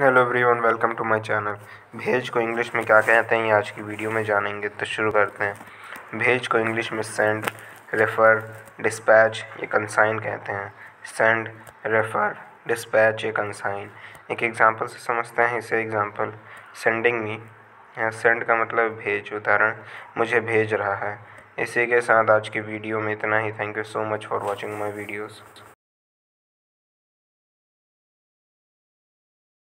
Hello everyone welcome to my channel भेज को English में क्या कहते हैं ये आज की वीडियो में जानेंगे तो शुरू करते हैं। भेज को इंग्लिश में सेंड रेफ़र डिस्पैच या कंसाइन कहते हैं। सेंड रेफ़र डिस्पैच या कंसाइन एक एग्जांपल से समझते हैं, इसे एग्जांपल सेंडिंग मी यहाँ सेंड का मतलब भेज, उदाहरण, मुझे भेज रहा है। इसी के साथ आज की वीडियो में इतना ही। Thank you so much for watching my videos